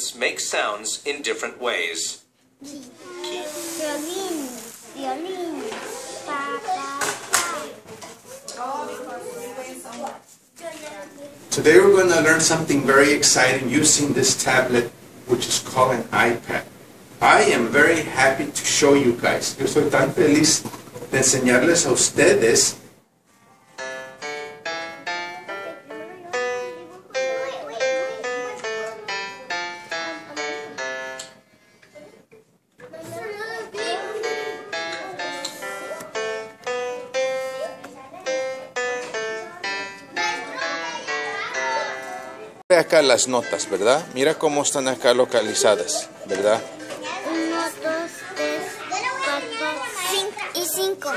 instruments make sounds in different ways. Today we're going to learn something very exciting using this tablet which is called an iPad. I am very happy to show you guys. Yo tan feliz de enseñarles a ustedes acá las notas, ¿verdad? Mira cómo están acá localizadas, ¿verdad? Uno, dos, tres, cuatro, cinco y cinco.